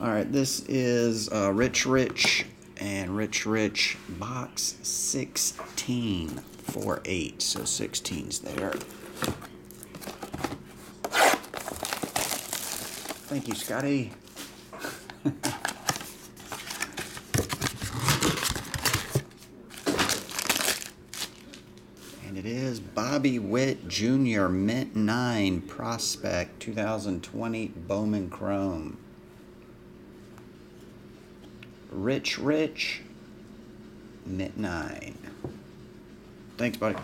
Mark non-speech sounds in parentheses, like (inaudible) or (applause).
All right, this is uh, Rich Rich and Rich Rich box 16 for 8. So 16's there. Thank you, Scotty. (laughs) and it is Bobby Witt Jr. Mint 9 Prospect 2020 Bowman Chrome. Rich Rich Mint 9. Thanks, buddy.